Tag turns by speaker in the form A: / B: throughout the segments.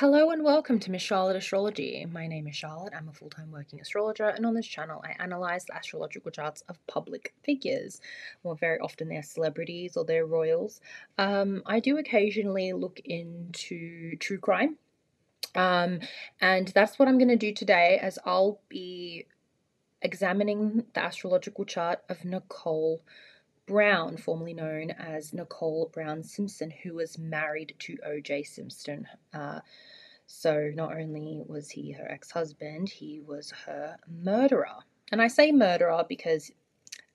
A: Hello and welcome to Miss Charlotte Astrology. My name is Charlotte. I'm a full time working astrologer, and on this channel, I analyze the astrological charts of public figures. Well, very often, they're celebrities or they're royals. Um, I do occasionally look into true crime, um, and that's what I'm going to do today, as I'll be examining the astrological chart of Nicole Brown, formerly known as Nicole Brown Simpson, who was married to O.J. Simpson. Uh, so not only was he her ex husband, he was her murderer. And I say murderer because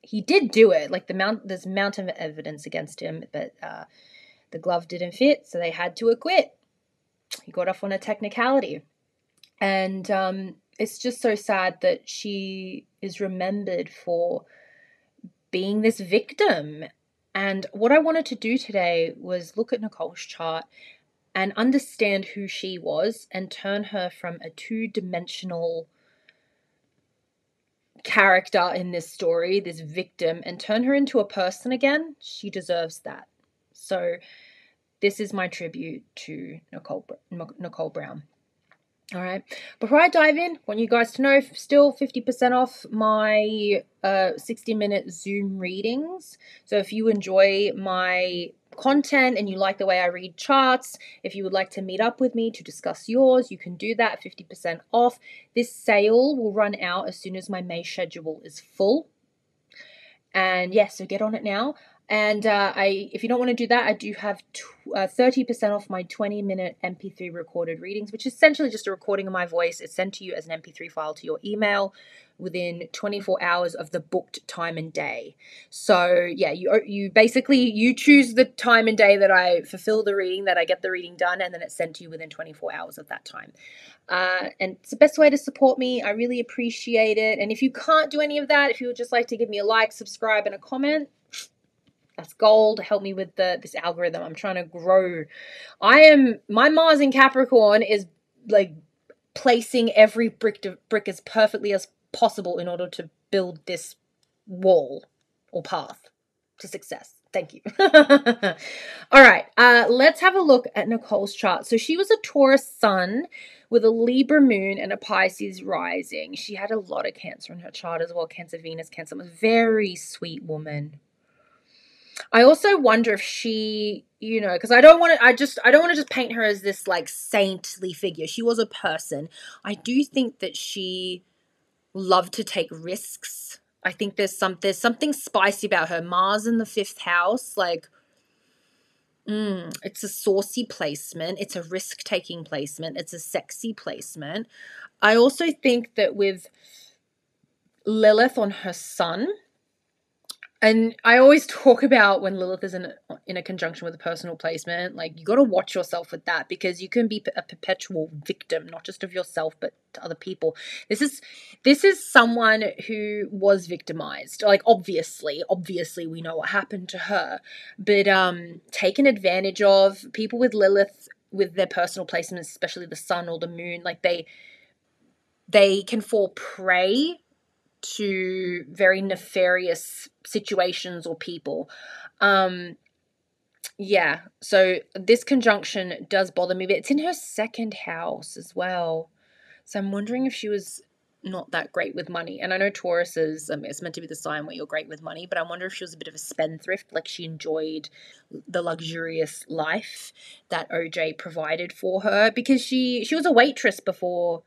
A: he did do it. Like the mount, there's mountain of evidence against him, but uh, the glove didn't fit, so they had to acquit. He got off on a technicality, and um, it's just so sad that she is remembered for being this victim. And what I wanted to do today was look at Nicole's chart and understand who she was and turn her from a two dimensional character in this story, this victim, and turn her into a person again. She deserves that. So, this is my tribute to Nicole, Nicole Brown. All right. Before I dive in, want you guys to know still 50% off my uh, 60 minute Zoom readings. So if you enjoy my content and you like the way I read charts, if you would like to meet up with me to discuss yours, you can do that 50% off. This sale will run out as soon as my May schedule is full. And yes, yeah, so get on it now. And uh, I, if you don't want to do that, I do have uh, thirty percent off my twenty-minute MP3 recorded readings, which is essentially just a recording of my voice. It's sent to you as an MP3 file to your email within 24 hours of the booked time and day. So yeah, you you basically you choose the time and day that I fulfill the reading, that I get the reading done, and then it's sent to you within 24 hours of that time. Uh, and it's the best way to support me. I really appreciate it. And if you can't do any of that, if you would just like to give me a like, subscribe, and a comment, that's gold. Help me with the this algorithm. I'm trying to grow. I am my Mars in Capricorn is like placing every brick to, brick as perfectly as possible in order to build this wall or path to success. Thank you. All right, uh, let's have a look at Nicole's chart. So she was a Taurus sun with a Libra moon and a Pisces rising. She had a lot of Cancer in her chart as well. Cancer, Venus, Cancer. Was very sweet woman. I also wonder if she, you know, because I don't want to, I just, I don't want to just paint her as this like saintly figure. She was a person. I do think that she loved to take risks. I think there's some, there's something spicy about her. Mars in the fifth house, like, mm, it's a saucy placement. It's a risk taking placement. It's a sexy placement. I also think that with Lilith on her sun, and I always talk about when Lilith is in a, in a conjunction with a personal placement, like you got to watch yourself with that because you can be a perpetual victim, not just of yourself but to other people. This is this is someone who was victimized. Like obviously, obviously we know what happened to her, but um taken advantage of. People with Lilith with their personal placements, especially the sun or the moon, like they they can fall prey to very nefarious situations or people. Um, yeah, so this conjunction does bother me, but it's in her second house as well. So I'm wondering if she was not that great with money. And I know Taurus is um, it's meant to be the sign where you're great with money, but I wonder if she was a bit of a spendthrift, like she enjoyed the luxurious life that OJ provided for her because she she was a waitress before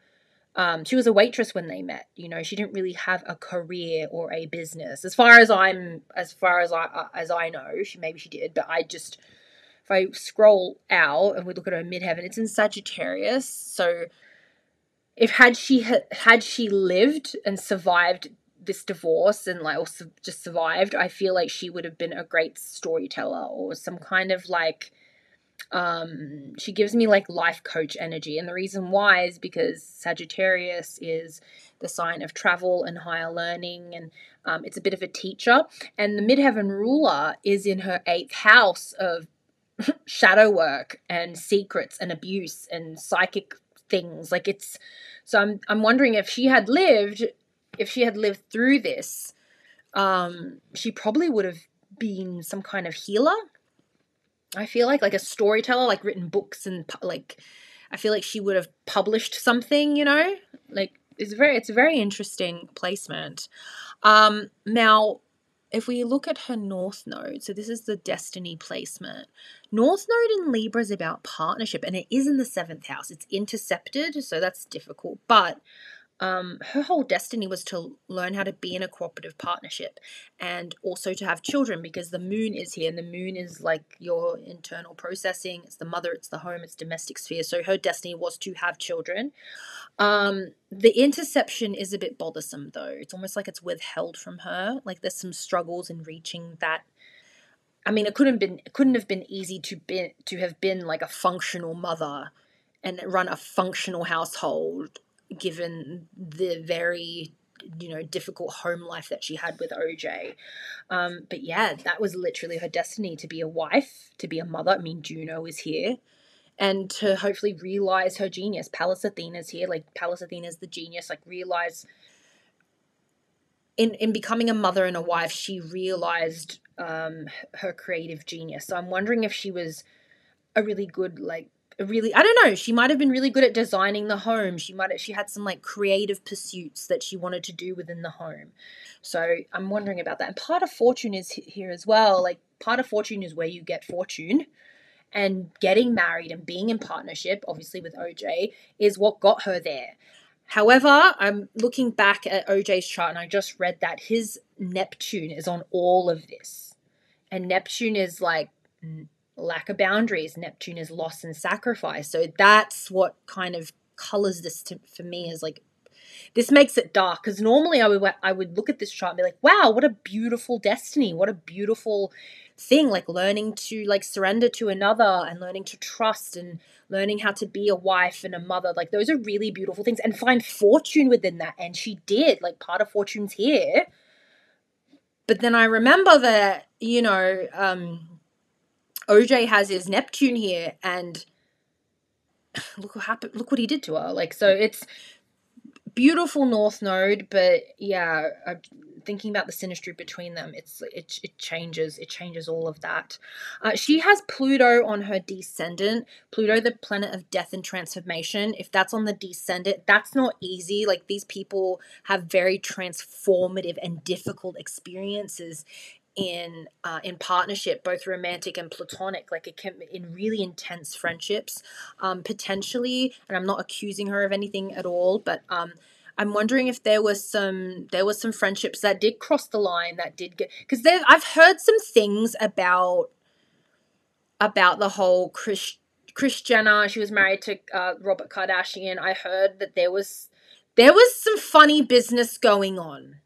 A: um, she was a waitress when they met. You know, she didn't really have a career or a business, as far as I'm, as far as I uh, as I know. She maybe she did, but I just if I scroll out and we look at her midheaven, it's in Sagittarius. So if had she had she lived and survived this divorce and like also just survived, I feel like she would have been a great storyteller or some kind of like um, she gives me like life coach energy. And the reason why is because Sagittarius is the sign of travel and higher learning, and um, it's a bit of a teacher. And the midheaven ruler is in her eighth house of shadow work and secrets and abuse and psychic things. Like it's so I'm I'm wondering if she had lived, if she had lived through this, um, she probably would have been some kind of healer I feel like like a storyteller, like written books and like I feel like she would have published something, you know? Like it's very it's a very interesting placement. Um now if we look at her North Node, so this is the Destiny placement. North Node in Libra is about partnership, and it is in the seventh house. It's intercepted, so that's difficult. But um, her whole destiny was to learn how to be in a cooperative partnership and also to have children because the moon is here and the moon is like your internal processing. It's the mother it's the home it's domestic sphere. So her destiny was to have children. Um, the interception is a bit bothersome though. It's almost like it's withheld from her. Like there's some struggles in reaching that. I mean it couldn't been it couldn't have been easy to be to have been like a functional mother and run a functional household given the very you know difficult home life that she had with OJ. Um, but yeah, that was literally her destiny to be a wife, to be a mother. I mean, Juno is here, and to hopefully realize her genius. Pallas Athena's here, like Pallas Athena's the genius. Like realize in in becoming a mother and a wife, she realized um, her creative genius. So I'm wondering if she was a really good like really I don't know, she might have been really good at designing the home. She might have, she had some like creative pursuits that she wanted to do within the home. So I'm wondering about that. And part of fortune is here as well. Like part of fortune is where you get fortune. And getting married and being in partnership, obviously with OJ, is what got her there. However, I'm looking back at OJ's chart and I just read that his Neptune is on all of this. And Neptune is like lack of boundaries. Neptune is loss and sacrifice. So that's what kind of colors this to, for me is like this makes it dark because normally I would I would look at this chart and be like, wow, what a beautiful destiny, what a beautiful thing. Like learning to like surrender to another and learning to trust and learning how to be a wife and a mother. Like those are really beautiful things and find fortune within that. And she did. Like part of fortune's here. But then I remember that you know um, OJ has his Neptune here, and look what happened. Look what he did to her. Like, so it's beautiful North Node, but yeah, I'm thinking about the synastry between them. It's it it changes. It changes all of that. Uh, she has Pluto on her descendant. Pluto, the planet of death and transformation. If that's on the descendant, that's not easy. Like these people have very transformative and difficult experiences in uh, in partnership, both romantic and platonic, like it can in really intense friendships, um, potentially. And I'm not accusing her of anything at all, but um, I'm wondering if there was some there was some friendships that did cross the line that did get because I've heard some things about about the whole Chris Kris Jenner. She was married to uh, Robert Kardashian. I heard that there was there was some funny business going on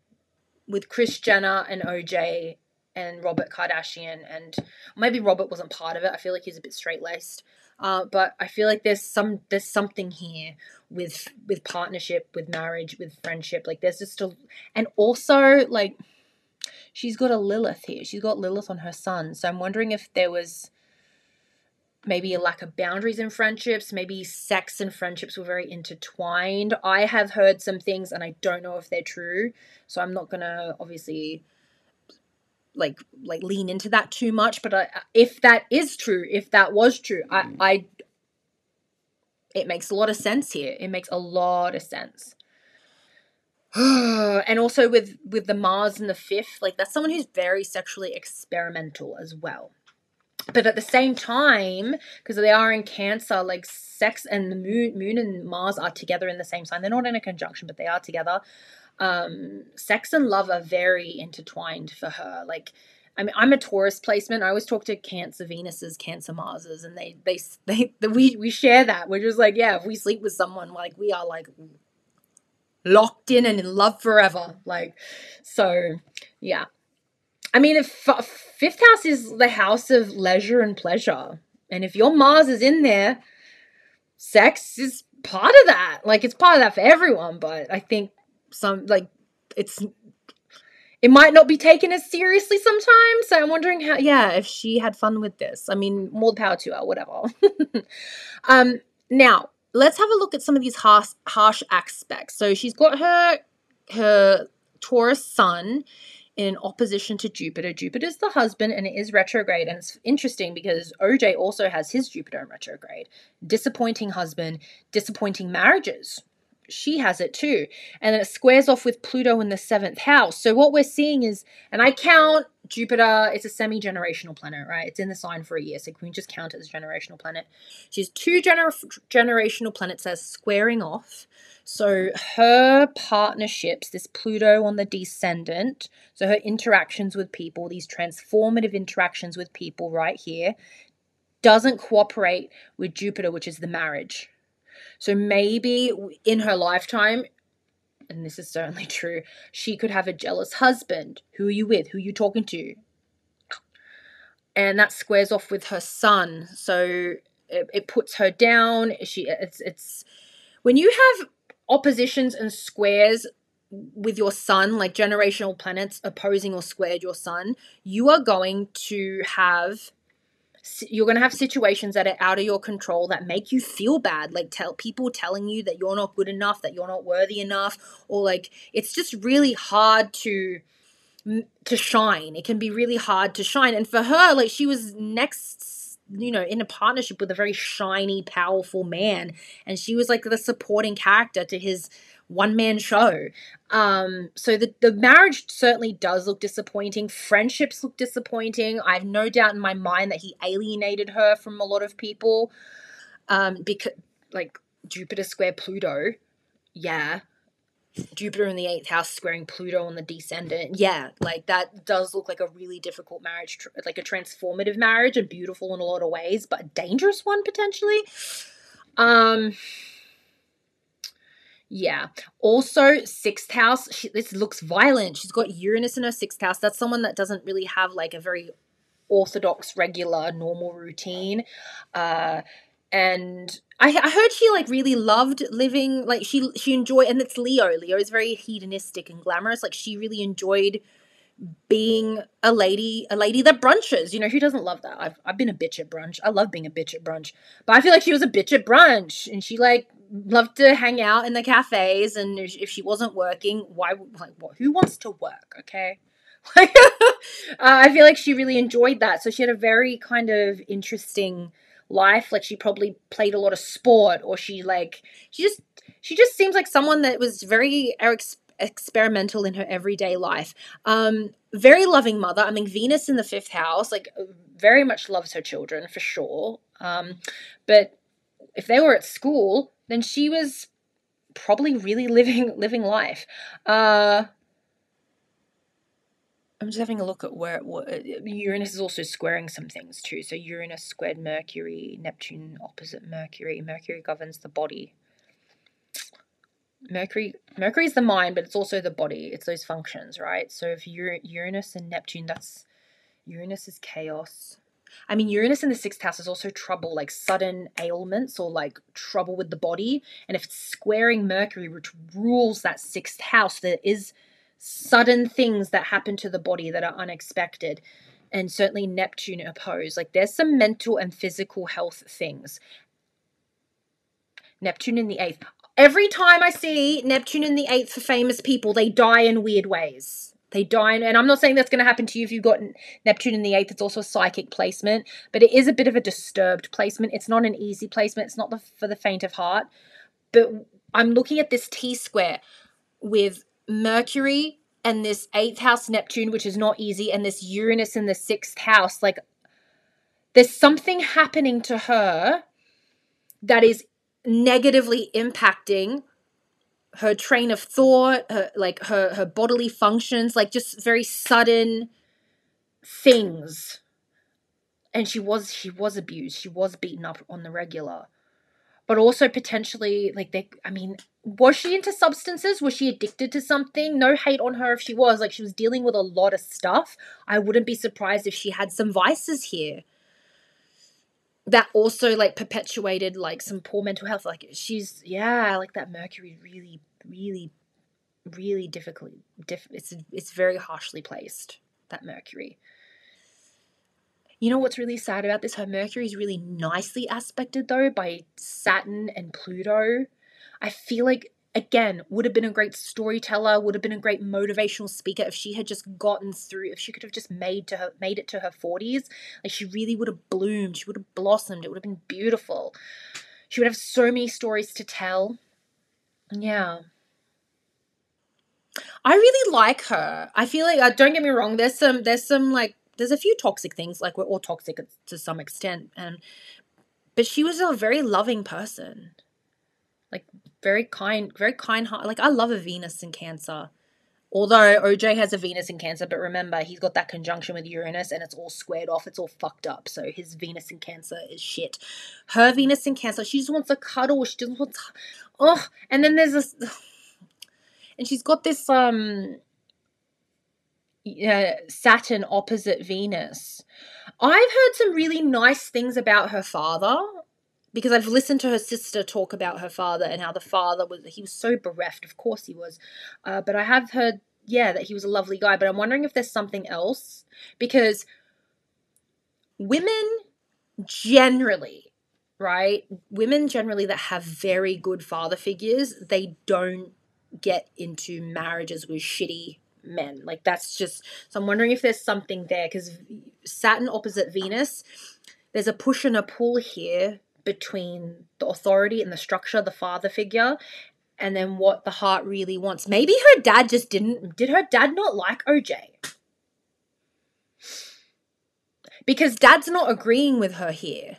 A: with Kris Jenner and OJ and Robert Kardashian, and maybe Robert wasn't part of it. I feel like he's a bit straight laced, uh, but I feel like there's some there's something here with with partnership, with marriage, with friendship. Like there's just a, and also like she's got a Lilith here. She's got Lilith on her sun, so I'm wondering if there was maybe a lack of boundaries in friendships maybe sex and friendships were very intertwined i have heard some things and i don't know if they're true so i'm not gonna obviously like like lean into that too much but I, if that is true if that was true I, mm. I it makes a lot of sense here. It makes a lot of sense. And also with with the mars and the fifth like that's someone who's very sexually experimental as well. But at the same time because they are in cancer like sex and the moon moon and mars are together in the same sign. They're not in a conjunction but they are together um, sex and love are very intertwined for her. Like, I mean, I'm a Taurus placement. I always talk to Cancer Venuses, Cancer Marses, and they, they, they, they we, we share that. We're just like, yeah, if we sleep with someone, like, we are like locked in and in love forever. Like, so yeah. I mean, if fifth house is the house of leisure and pleasure, and if your Mars is in there, sex is part of that. Like, it's part of that for everyone, but I think some like it's it might not be taken as seriously sometimes. So I'm wondering how, yeah, if she had fun with this. I mean, more power to her, whatever. um, now let's have a look at some of these harsh, harsh aspects. So she's got her her Taurus sun in opposition to Jupiter. Jupiter's the husband and it is retrograde. And it's interesting because OJ also has his Jupiter in retrograde. Disappointing husband, disappointing marriages. She has it too. And then it squares off with Pluto in the seventh house. So what we're seeing is, and I count Jupiter, it's a semi generational planet, right? It's in the sign for a year. So can we just count it as a generational planet? She's two gener- generational planets as squaring off. So her partnerships, this Pluto on the descendant, so her interactions with people, these transformative interactions with people right here, doesn't cooperate with Jupiter, which is the marriage. So maybe in her lifetime, and this is certainly true, she could have a jealous husband. Who are you with? Who are you talking to? And that squares off with her sun. So it, it puts her down. She it's it's when you have oppositions and squares with your sun, like generational planets opposing or squared your sun, you are going to have you're going to have situations that are out of your control that make you feel bad like tell people telling you that you're not good enough that you're not worthy enough or like it's just really hard to to shine. It can be really hard to shine. And for her like she was next you know in a partnership with a very shiny powerful man and she was like the supporting character to his one man show. Um, so the, the marriage certainly does look disappointing. Friendships look disappointing. I have no doubt in my mind that he alienated her from a lot of people. Um, because like Jupiter square Pluto, yeah. Jupiter in the eighth house squaring Pluto on the descendant. Yeah, like that does look like a really difficult marriage, like a transformative marriage and beautiful in a lot of ways, but a dangerous one potentially. Um, yeah. Also, sixth house, she, this looks violent. She's got Uranus in her sixth house. That's someone that doesn't really have like a very orthodox, regular, normal routine. Uh, and I, I heard she like really loved living like she she enjoyed and it's Leo. Leo is very hedonistic and glamorous. Like she really enjoyed being a lady, a lady that brunches. You know, who doesn't love that? I've, I've been a bitch at brunch. I love being a bitch at brunch. But I feel like she was a bitch at brunch and she like loved to hang out in the cafes and if she wasn't working why like what who wants to work okay? Uh, i feel like she really enjoyed that. So she had a very kind of interesting life like she probably played a lot of sport or she like she just she just seems like someone that was very ex- experimental in her everyday life. Um very loving mother. I mean venus in the fifth house like very much loves her children for sure. Um but if they were at school then she was probably really living living life. Uh, I'm just having a look at where it, Uranus is also squaring some things too. So Uranus squared Mercury, Neptune opposite Mercury. Mercury governs the body. Mercury Mercury is the mind, but it's also the body. It's those functions, right? So if Uranus and Neptune, that's Uranus is chaos. I mean, Uranus in the sixth house is also trouble, like sudden ailments or like trouble with the body. And if it's squaring Mercury, which rules that sixth house, there is sudden things that happen to the body that are unexpected. And certainly Neptune opposed. Like there's some mental and physical health things. Neptune in the eighth. Every time I see Neptune in the eighth for famous people, they die in weird ways they die, and I'm not saying that's going to happen to you if you've got Neptune in the eighth. It's also a psychic placement, but it is a bit of a disturbed placement. It's not an easy placement. It's not the, for the faint of heart. But I'm looking at this T square with Mercury and this eighth house Neptune, which is not easy, and this Uranus in the sixth house. Like, there's something happening to her that is negatively impacting her train of thought, her like her her bodily functions, like just very sudden things. And she was she was abused. She was beaten up on the regular. But also potentially like they I mean, was she into substances? Was she addicted to something? No hate on her if she was. Like she was dealing with a lot of stuff. I wouldn't be surprised if she had some vices here that also like perpetuated like some poor mental health. Like she's yeah, like that Mercury really, really, really difficult. Diff- it's it's very harshly placed. That Mercury. You know what's really sad about this? Her Mercury is really nicely aspected though by Saturn and Pluto. I feel like again would have been a great storyteller would have been a great motivational speaker if she had just gotten through if she could have just made to her made it to her 40s like she really would have bloomed she would have blossomed it would have been beautiful she would have so many stories to tell yeah I really like her. I feel like uh, don't get me wrong. There's some there's some like there's a few toxic things. Like we're all toxic to some extent, and but she was a very loving person, like very kind, very kind heart. Like I love a Venus in Cancer. Although OJ has a Venus in Cancer, but remember he's got that conjunction with Uranus and it's all squared off, it's all fucked up. So his Venus in Cancer is shit. Her Venus in Cancer, she just wants a cuddle. She just wants, oh, and then there's this and she's got this um uh, Saturn opposite Venus. I've heard some really nice things about her father because I've listened to her sister talk about her father and how the father was he was so bereft. Of course he was, uh, but I have heard yeah that he was a lovely guy. But I'm wondering if there's something else because women generally right women generally that have very good father figures they don't get into marriages with shitty men. Like that's just so I'm wondering if there's something there because Saturn opposite Venus, there's a push and a pull here between the authority and the structure, the father figure, and then what the heart really wants. Maybe her dad just didn't did her dad not like OJ? Because dad's not agreeing with her here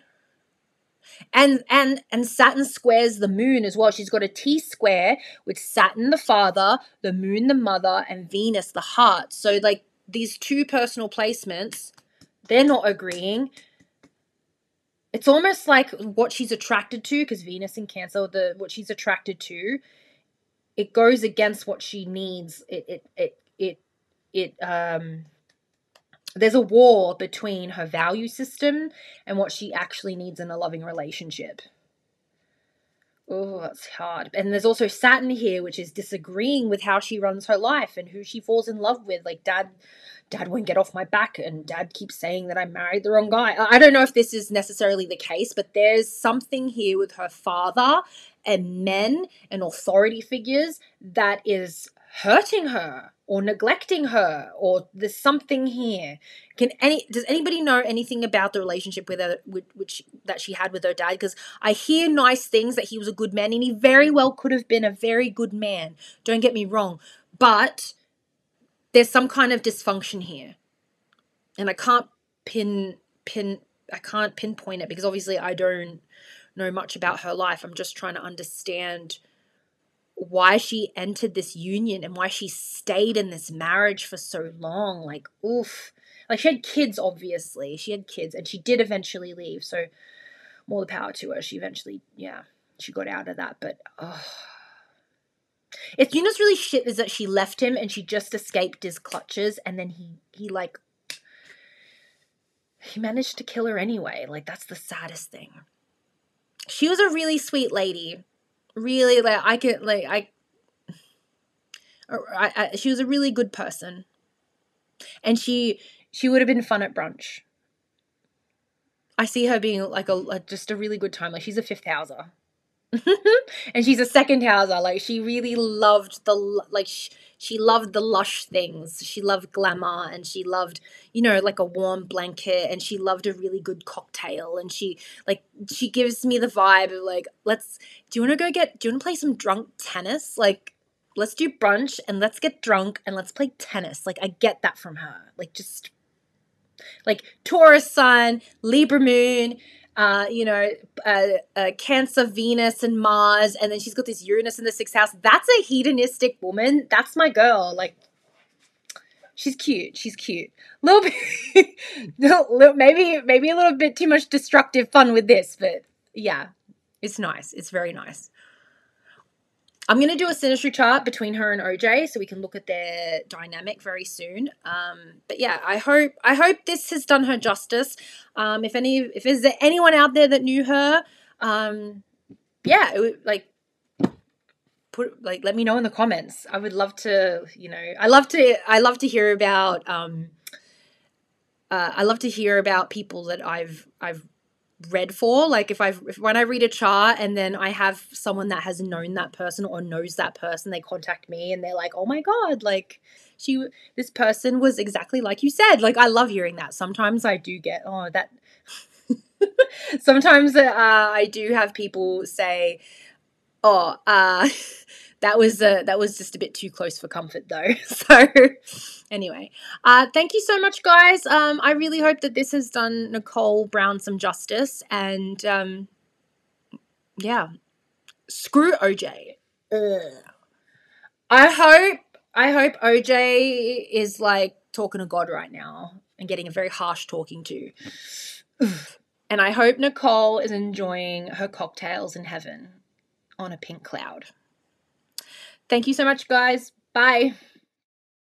A: and and and Saturn squares the moon as well. She's got a T square with Saturn the father, the moon the mother, and Venus the heart. So like these two personal placements, they're not agreeing. It's almost like what she's attracted to, because Venus in Cancer, the what she's attracted to, it goes against what she needs. It it it it it um there's a war between her value system and what she actually needs in a loving relationship. Oh, that's hard. And there's also Saturn here, which is disagreeing with how she runs her life and who she falls in love with. Like, dad, dad won't get off my back, and dad keeps saying that I married the wrong guy. I don't know if this is necessarily the case, but there's something here with her father and men and authority figures that is hurting her or neglecting her or there's something here. Can any does anybody know anything about the relationship with her which that she had with her dad? Because i hear nice things that he was a good man and he very well could have been a very good man. Don't get me wrong but there's some kind of dysfunction here and i can't pin pin i can't pinpoint it because obviously i don't know much about her life i'm just trying to understand why she entered this union and why she stayed in this marriage for so long. Like, oof. Like, she had kids, obviously. She had kids, and she did eventually leave. So, more the power to her. She eventually, yeah, she got out of that. But, oh. It's, what's really shit is that she left him and she just escaped his clutches, and then he, he, like, he managed to kill her anyway. Like, that's the saddest thing. She was a really sweet lady really like I could like I, I, I she was a really good person, and she she would have been fun at brunch. I see her being like a, a just a really good time. Like she's a fifth houser. and she's a second houser. Like she really loved the like she, she loved the lush things. She loved glamour and she loved, you know, like a warm blanket and she loved a really good cocktail and she like she gives me the vibe of like let's do you want to go get do you want to play some drunk tennis? Like let's do brunch and let's get drunk and let's play tennis. Like I get that from her. Like just like Taurus sun, Libra moon, uh, you know, uh, uh, Cancer, Venus, and Mars, and then she's got this Uranus in the sixth house. That's a hedonistic woman. That's my girl. Like, she's cute. She's cute. Little bit, maybe maybe a little bit too much destructive fun with this, but yeah, it's nice. It's very nice. I'm going to do a synastry chart between her and OJ so we can look at their dynamic very soon. Um, but yeah, I hope I hope this has done her justice. Um, if any, if is there anyone out there that knew her, um, yeah, it, like put like let me know in the comments. I would love to, you know, I love to I love to hear about um, uh, I love to hear about people that I've I've read for. Like if if, when I read a chart and then I have someone that has known that person or knows that person, they contact me and they're like, "Oh my god, like she this person was exactly like you said." Like I love hearing that. Sometimes I do get, "Oh, that Sometimes uh, I do have people say, "Oh, uh that was uh, that was just a bit too close for comfort though." so anyway, uh, thank you so much, guys. Um, I really hope that this has done Nicole Brown some justice, and um, yeah, screw OJ. Ugh. I hope I hope OJ is like talking to God right now and getting a very harsh talking to. and I hope Nicole is enjoying her cocktails in heaven on a pink cloud. Thank you so much, guys. Bye.